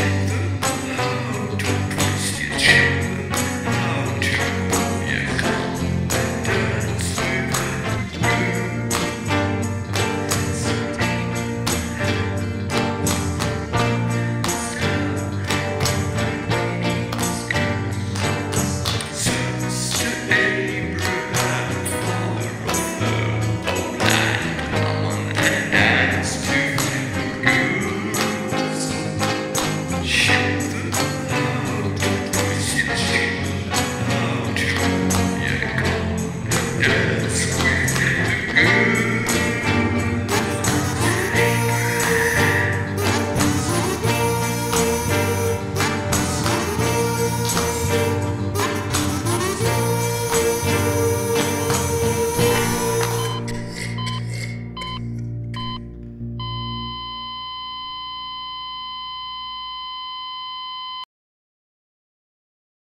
Yeah.